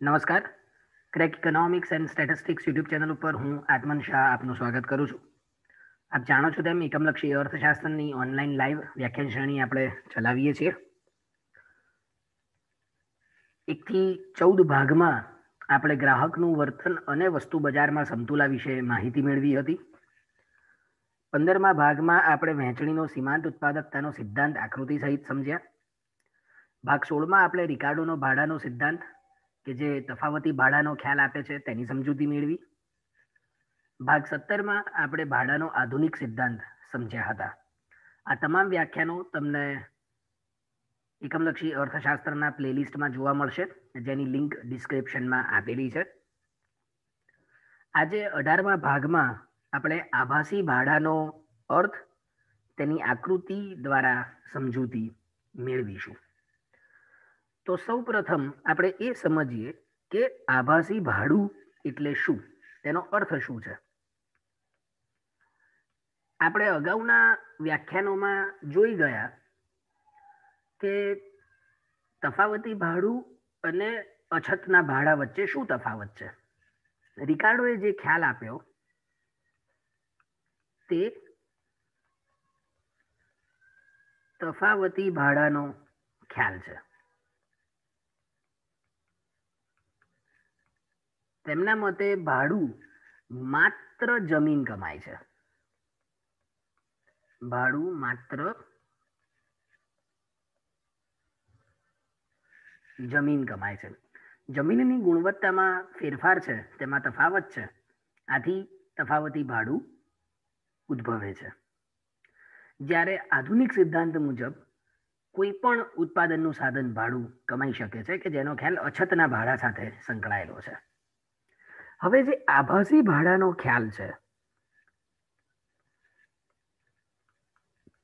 નમસ્કાર. Crack economics and statistics YouTube channel ઉપર હું આત્મન શાહ આપનું સ્વાગત કરું છું. આપ જાણો છો તેમ એકમલક્ષી અર્થશાસ્ત્રની ઓનલાઈન લાઈવ વ્યાખ્યાન શ્રેણી આપણે ચલાવીએ છીએ. એકથી ચૌદ ભાગમાં આપણે ગ્રાહકનું વર્તન અને વસ્તુ બજારમાં સમતુલા વિશે માહિતી મેળવી હતી. પંદરમા ભાગમાં આપણે વહેંચણીનો સીમાંત ઉત્પાદકતાનો સિદ્ધાંત આકૃતિ સહિત સમજ્યા. ભાગ સોળમાં આપણે રિકાર્ડોનો ભાડાનો સિદ્ધાંત કે જે તફાવતી ભાડાનો ખ્યાલ આપે છે તેની સમજૂતી મેળવી. ભાગ સત્તરમાં આપણે ભાડાનો આધુનિક સિદ્ધાંત સમજ્યા હતા. આ તમામ વ્યાખ્યાનો તમને એકમલક્ષી અર્થશાસ્ત્રના પ્લેલિસ્ટમાં જોવા મળશે, જેની લિંક ડિસ્ક્રિપ્શનમાં આપેલી છે. આજે અઢારમા ભાગમાં આપણે આભાસી ભાડાનો અર્થ તેની આકૃતિ દ્વારા સમજૂતી મેળવીશું. તો સૌ પ્રથમ આપણે એ સમજીએ કે આભાસી ભાડું એટલે શું? તેનો અર્થ શું છે? આપણે અગાઉના વ્યાખ્યાનોમાં જોઈ ગયા કે તફાવતી ભાડું અને અછતના ભાડા વચ્ચે શું તફાવત છે? રિકાર્ડોએ જે ખ્યાલ આપ્યો તે તફાવતી ભાડાનો ખ્યાલ છે. તેમના મતે ભાડું માત્ર જમીન કમાય છે. ભાડું માત્ર જમીન કમાય છે. જમીનની ગુણવત્તામાં ફેરફાર છે, તેમાં તફાવત છે. આથી તફાવતી ભાડું ઉદ્ભવે છે. જ્યારે આધુનિક સિદ્ધાંત મુજબ કોઈ પણ ઉત્પાદનનું સાધન ભાડું કમાઈ શકે છે કે જેનો ખ્યાલ અછતના ભાડા સાથે સંકળાયેલો છે. હવે જે આભાસી ભાડાનો ખ્યાલ છે,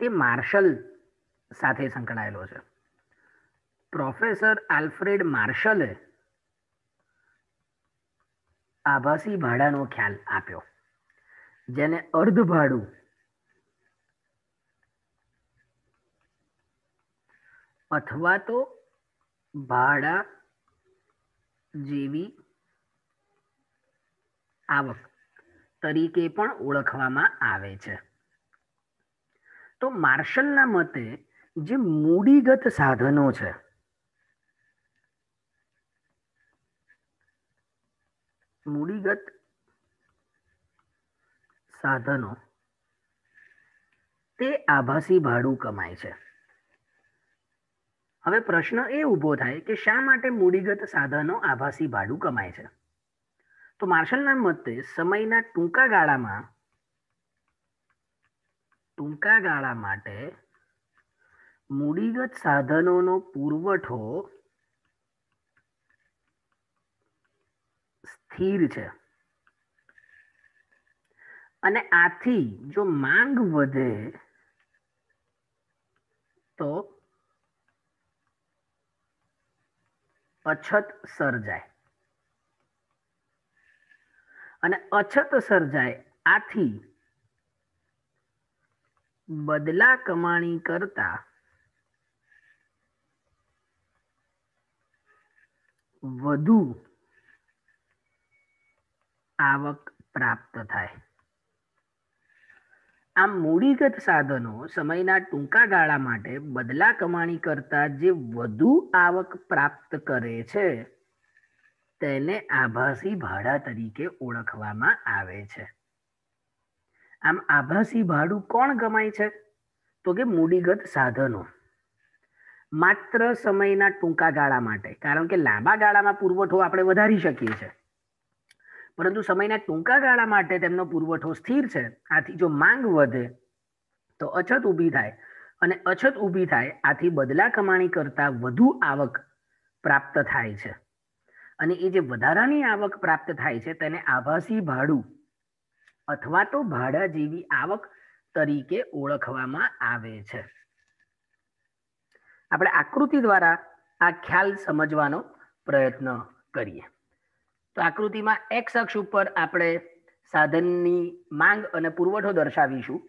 તે માર્શલ સાથે સંકળાયેલો છે. પ્રોફેસર આલ્ફ્રેડ માર્શલે આભાસી ભાડાનો ખ્યાલ આપ્યો, જેને અર્ધ ભાડું અથવા તો ભાડા જેવી આવક તરીકે પણ ઓળખવામાં આવે છે. તો માર્શલના મતે જે મૂડીગત સાધનો છે, મૂડીગત સાધનો, તે આભાસી ભાડું કમાય છે. હવે પ્રશ્ન એ ઊભો થાય કે શા માટે મૂડીગત સાધનો આભાસી ભાડું કમાય છે? તો માર્શલના મતે સમયના ટૂંકા ગાળામાં, ટૂંકા ગાળા માટે મૂડીગત સાધનોનો પુરવઠો સ્થિર છે. અને આથી જો માંગ વધે તો અછત સર્જાય. અને અછત સર્જાય આથી બદલા કમાણી કરતા વધુ આવક પ્રાપ્ત થાય. આમ મૂડીગત સાધનો સમયના ટૂંકા ગાળા માટે બદલા કમાણી કરતા જે વધુ આવક પ્રાપ્ત કરે છે તેને આભાસી ભાડા તરીકે ઓળખવામાં આવે છે. આમ આભાસી ભાડું કોણ કમાય છે? તો કે મૂડીગત સાધનો. માત્ર સમયના ટૂંકા ગાળા માટે, કારણ કે લાંબા ગાળામાં પુરવઠો આપણે વધારી શકીએ છીએ. પરંતુ સમયના ટૂંકા ગાળા માટે તેમનો પુરવઠો સ્થિર છે. આથી જો માંગ વધે, તો અછત ઊભી થાય અને અછત ઊભી થાય, આથી બદલા કમાણી કરતા વધુ આવક પ્રાપ્ત થાય છે. અને એ જે વધારાની આવક પ્રાપ્ત થાય છે તેને આભાસી ભાડું અથવા તો ભાડા જેવી આવક તરીકે ઓળખવામાં આવે છે. આપણે આકૃતિ દ્વારા આ ખ્યાલ સમજવાનો પ્રયત્ન કરીએ. તો આકૃતિમાં એક્સ અક્ષ ઉપર આપણે સાધનની માંગ અને પુરવઠો દર્શાવીશું.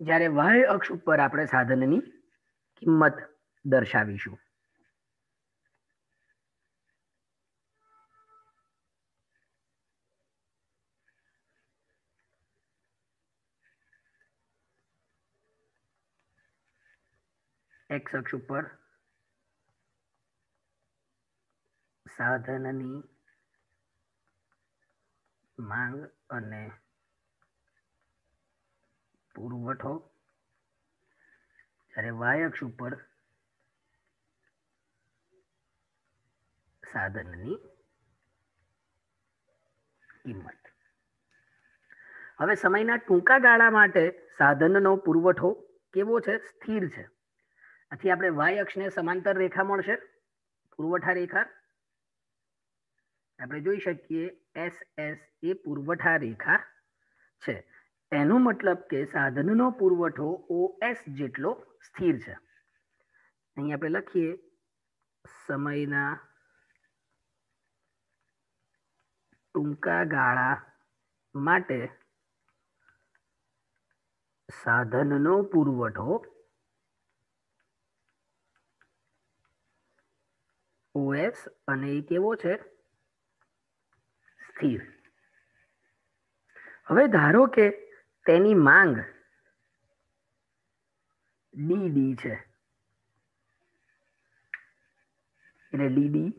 જ્યારે વાય અક્ષ ઉપર આપણે સાધનની કિંમત દર્શાવીશું. એક્સ અક્ષ ઉપર સાધનની માંગ અને પુરવઠો. જ્યારે વાય અક્ષ ઉપર સાધનની કિંમત. હવે સમયના ટૂંકા ગાળા માટે સાધનનો પુરવઠો કેવો છે? સ્થિર છે. આથી આપણે વાય અક્ષને સમાંતર રેખા મળશે, પુરવઠા રેખા. આપણે જોઈ શકીએ એસ એસ એ પુરવઠા રેખા છે. એનો મતલબ કે સાધનનો પુરવઠો ઓ એસ જેટલો સ્થિર છે. અહીં આપણે લખીએ સમયના ટૂંકા ગાળા માટે સાધનનો પુરવઠો ઓએસ અને એ કેવો છે? સ્થિર. હવે ધારો કે તેની માંગ ડીડી છે. એટલે ડીડી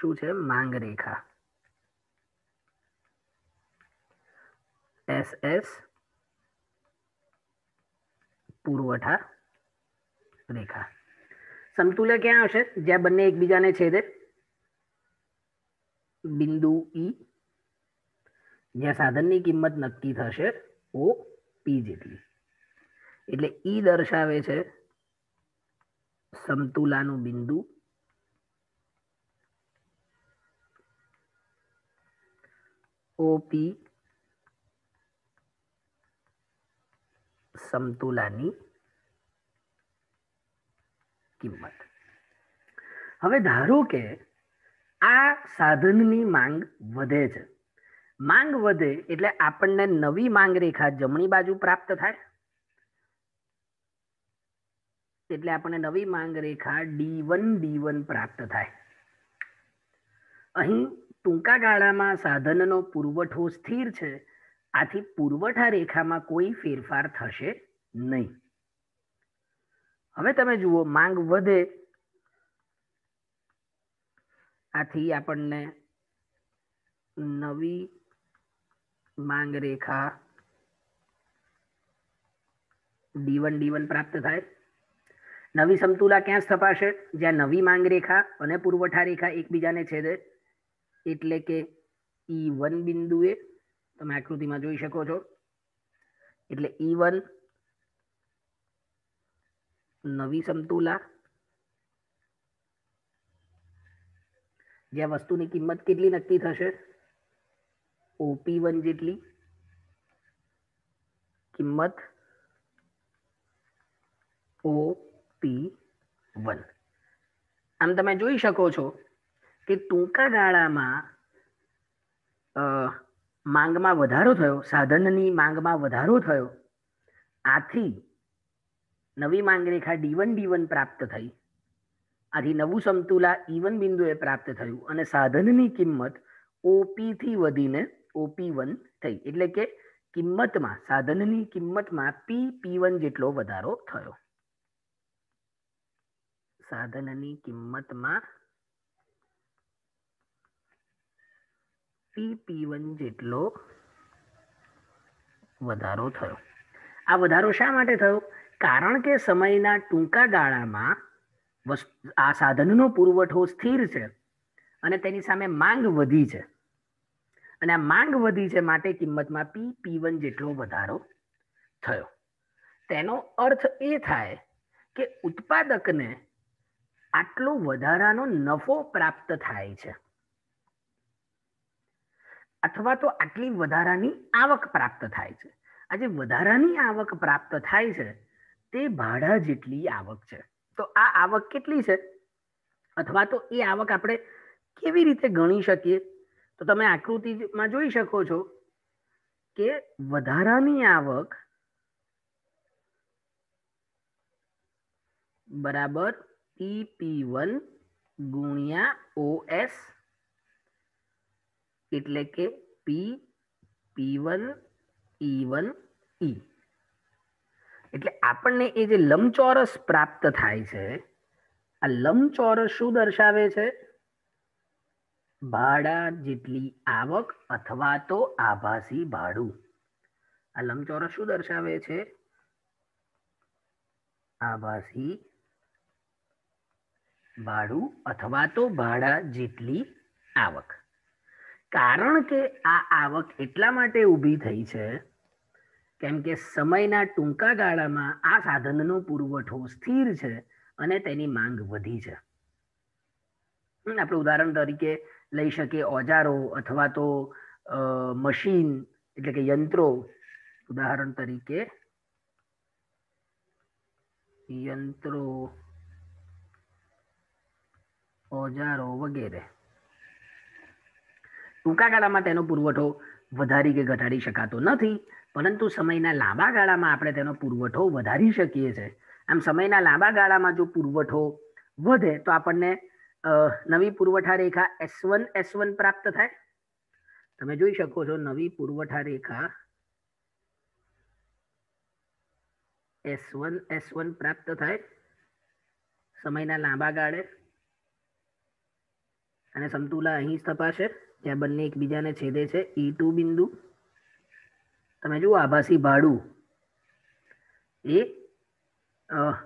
શું છે? માંગ રેખા. એસ એસ પુરવઠા રેખા. સમતુલ્ય ક્યાં હશે? જ્યાં બંને એકબીજાને છેદે. બિંદુ ઈ જ્યાં સાધનની કિંમત નક્કી થશે ઓ પી જેટલી. એટલે ઈ દર્શાવે છે સમતુલાનું બિંદુ ઓપી સમતુલાની કિંમત. હવે ધારો કે આ સાધનની માંગ વધે છે. માંગ વધે એટલે આપણને નવી માંગ રેખા જમણી બાજુ પ્રાપ્ત થાય. એટલે આપણને નવી માંગ રેખા ડી વન ડી વન પ્રાપ્ત થાય. અહીં ટૂંકા ગાળામાં સાધનનો પુરવઠો સ્થિર છે. આથી પુરવઠા રેખામાં કોઈ ફેરફાર થશે નહીં. હવે તમે જુઓ, માંગ વધે. આથી આપણને નવી માંગ રેખા ડી વન ડી વન પ્રાપ્ત થાય. નવી સમતુલા ક્યાં સ્થપાશે? જ્યાં નવી માંગ રેખા અને પુરવઠા રેખા એકબીજાને છેદે. એટલે કે ઈ વન બિંદુએ તમે આકૃતિમાં જોઈ શકો છો. એટલે ઈ વન નવી સમતુલા. જ્યાં વસ્તુની કિંમત કેટલી નક્કી થશે? ઓપી વન જેટલી. કિંમત ઓ પી વન આમ તમે જોઈ શકો છો કે ટૂંકા ગાળામાં માંગમાં વધારો થયો, સાધનની માંગમાં વધારો થયો. આથી નવી માંગરેખા ડી વન ડી પ્રાપ્ત થઈ. આથી નવું સમતુલા ઈવન બિંદુએ પ્રાપ્ત થયું અને સાધનની કિંમત ઓપી થી વધીને ઓપી વન થઈ. એટલે કે કિંમતમાં, સાધનની કિંમતમાં પી પી વન જેટલો વધારો થયો. સાધનની કિંમતમાં પી વન જેટલો વધારો થયો. આ વધારો શા માટે થયો? કારણ કે સમયના ટૂંકા ગાળામાં આ સાધનનો પુરવઠો સ્થિર છે અને તેની સામે માંગ વધી છે. અને આ માંગ વધી છે માટે કિંમતમાં પી પી વન જેટલો વધારો થયો. તેનો અર્થ એ થાય કે ઉત્પાદકને આટલો વધારાનો નફો પ્રાપ્ત થાય છે. અથવા તો આટલી વધારાની આવક પ્રાપ્ત થાય છે. આ જે વધારાની આવક પ્રાપ્ત થાય છે તે ભાડા જેટલી આવક છે. તો આ આવક કેટલી છે? અથવા તો એ આવક આપણે કેવી રીતે ગણી શકીએ? તો તમે આકૃતિમાં જોઈ શકો છો કે વધારાની આવક બરાબર પી વન ગુણ્યા ઓ એસ એટલે કે પી પી વન ઈ વન ઈ એટલે આપણને એ જે લંબચોરસ પ્રાપ્ત થાય છે, આ લંબચોરસ શું દર્શાવે છે? ભાડા જેટલી આવક અથવા તો આભાસી ભાડું. આ લંબચોરસ શું દર્શાવે છે? આભાસી ભાડું અથવા તો ભાડા જેટલી આવક. કારણ કે આ આવક એટલા માટે ઊભી થઈ છે કેમ કે સમયના ટૂંકા ગાળામાં આ સાધનનો પુરવઠો સ્થિર છે અને તેની માંગ વધી છે. આપણે ઉદાહરણ તરીકે લઈ શકીએ ઓજારો અથવા તો મશીન એટલે કે યંત્રો. ઉદાહરણ તરીકે યંત્રો, ઓજારો વગેરે. ટૂંકા ગાળામાં તેનો પુરવઠો વધારી કે ઘટાડી શકાતો નથી. પરંતુ સમયના લાંબા ગાળામાં આપણે તેનો પુરવઠો વધારી શકીએ છીએ આમ સમયના લાંબા ગાળામાં જો પુરવઠો વધે તો આપણને નવી પુરવઠા રેખા એસ વન એસ વન પ્રાપ્ત થાય. તમે જોઈ શકો છો નવી પુરવઠા રેખા એસ વન એસ વન પ્રાપ્ત થાય સમયના લાંબા ગાળે. અને સમતુલા અહીં સ્થપાશે. જ્યાં બંને એકબીજાને છેદે છે. ઈ ટુ બિંદુ. તમે જુઓ આભાસી ભાડું એ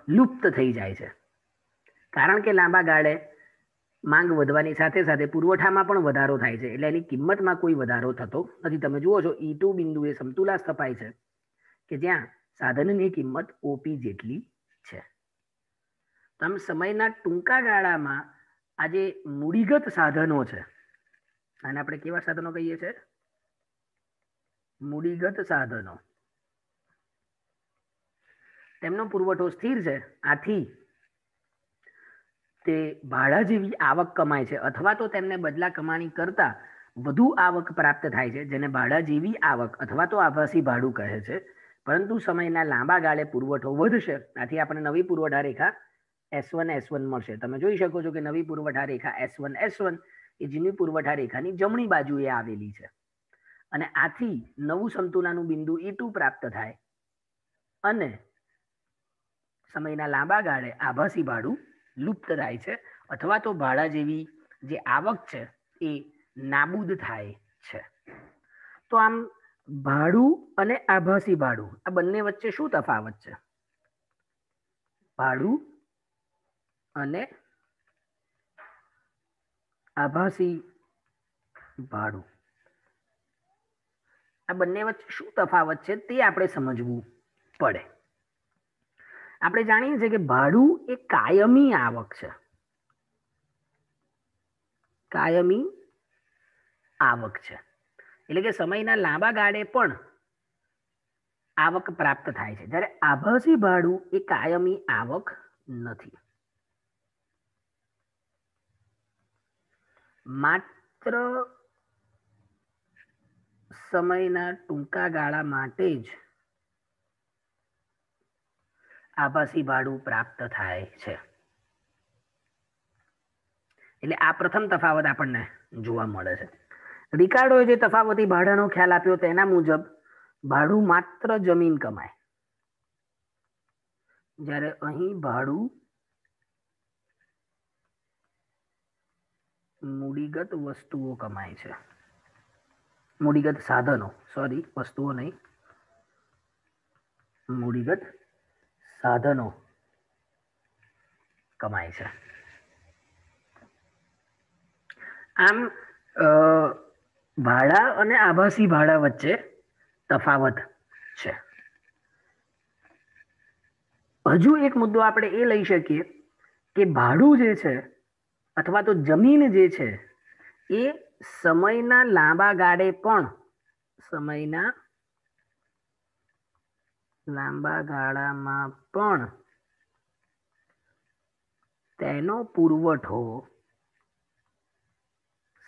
લુપ્ત થઈ જાય છે. કારણ કે લાંબા ગાળે માંગ વધવાની સાથે સાથે પુરવઠામાં પણ વધારો થાય છે. એટલે એની કિંમતમાં કોઈ વધારો થતો નથી. તમે જુઓ છો, ઈ ટુ એ સમતુલા સ્થપાય છે કે જ્યાં સાધનની કિંમત ઓપી જેટલી છે. આમ સમયના ટૂંકા ગાળામાં આ જે મૂડીગત સાધનો છે, આને આપણે કેવા સાધનો કહીએ છીએ? મૂડીગત સાધનો. તેમનો પુરવઠો સ્થિર છે. આથી તે ભાડા જેવી આવક કમાય છે અથવા તો તેમને બદલા કમાણી કરતા વધુ આવક પ્રાપ્ત થાય છે, જેને ભાડા જેવી આવક અથવા તો આભાસી ભાડું કહે છે. પરંતુ સમયના લાંબા ગાળે પુરવઠો વધશે. આથી આપણે નવી પુરવઠા રેખા એસ વન એસ વન મળશે. તમે જોઈ શકો છો કે નવી પુરવઠા રેખા એસ વન એસ વન એ જૂની પુરવઠા રેખાની જમણી બાજુએ આવેલી છે. અને આથી નવું સંતુલાનું બિંદુ ઈ ટુ પ્રાપ્ત થાય. અને સમયના લાંબા ગાળે આભાસી ભાડું લુપ્ત થાય છે, અથવા તો ભાડા જેવી જે આવક છે એ નાબૂદ થાય છે. તો આમ ભાડું અને આભાસી ભાડું, આ બંને વચ્ચે શું તફાવત છે? ભાડું અને આભાસી ભાડું. આ બંને વચ્ચે શું તફાવત છે તે આપણે સમજવું પડે. આપણે જાણીએ છીએ કે ભાડું એ કાયમી આવક છે. કાયમી આવક છે. એટલે કે સમયના લાંબા ગાળે પણ આવક પ્રાપ્ત થાય છે. જ્યારે આભાસી ભાડું એ કાયમી આવક નથી. માત્ર સમયના ટૂંકા ગાળા માટે જ આભાસી ભાડું પ્રાપ્ત થાય છે. એટલે આ પ્રથમ તફાવત આપણને જોવા મળે છે. રિકાર્ડોએ જે તફાવતી ભાડાનો ખ્યાલ આપ્યો તેના મુજબ ભાડું માત્ર જમીન કમાય. જ્યારે અહીં ભાડું મૂડીગત વસ્તુઓ કમાય છે. મૂડીગત સાધનો સોરી વસ્તુઓ નહીં. મૂડીગત સાધનો કમાય છે. આમ ભાડા અને આભાસી ભાડા વચ્ચે તફાવત છે. હજુ એક મુદ્દો આપણે એ લઈ શકીએ કે ભાડું જે છે, અથવા તો જમીન જે છે, એ સમયના લાંબા ગાળે પણ, સમયના લાંબા ગાળામાં પણ તેનો પુરવઠો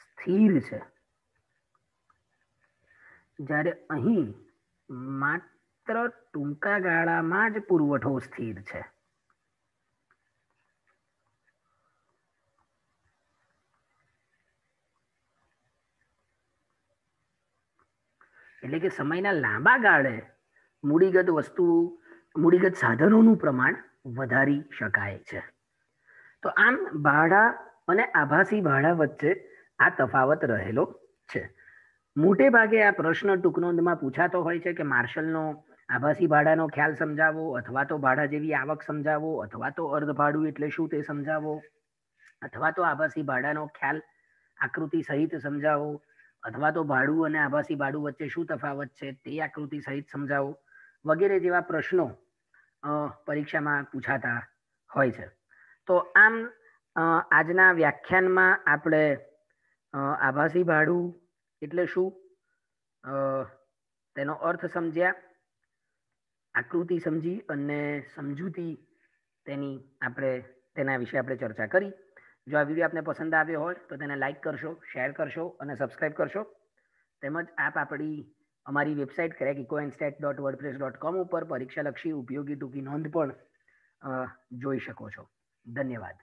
સ્થિર છે. જ્યારે અહીં માત્ર ટૂંકા ગાળામાં જ પુરવઠો સ્થિર છે. એટલે કે સમયના લાંબા ગાળે મૂડીગત વસ્તુ, મૂડીગત સાધનોનું પ્રમાણ વધારી શકાય છે. તો આમ ભાડા અને આભાસી ભાડા વચ્ચે આ તફાવત રહેલો છે. મોટે ભાગે આ પ્રશ્ન ટૂંકનોંધમાં પૂછાતો હોય છે કે માર્શલનો આભાસી ભાડાનો ખ્યાલ સમજાવો અથવા તો ભાડા જેવી આવક સમજાવો અથવા તો અર્ધ ભાડું એટલે શું તે સમજાવો? અથવા તો આભાસી ભાડાનો ખ્યાલ આકૃતિ સહિત સમજાવો અથવા તો ભાડું અને આભાસી ભાડું વચ્ચે શું તફાવત છે તે આકૃતિ સહિત સમજાવો વગેરે જેવા પ્રશ્નો પરીક્ષામાં પૂછાતા હોય છે. તો આમ આજના વ્યાખ્યાનમાં આપણે આભાસી ભાડું એટલે શું? તેનો અર્થ સમજ્યા, આકૃતિ સમજી અને સમજૂતી તેની આપણે, તેના વિશે આપણે ચર્ચા કરી. જો આ વીડિયો આપને પસંદ આવ્યો હોય, તો તેને લાઇક કરશો શેર કરશો અને સબસ્ક્રાઇબ કરશો. તેમજ આપ આપણી અમારી website crack eco and dot WordPress dot com ઉપર પરીક્ષાલક્ષી ઉપયોગી ટૂંકી નોંધ પણ જોઈ શકો છો. ધન્યવાદ.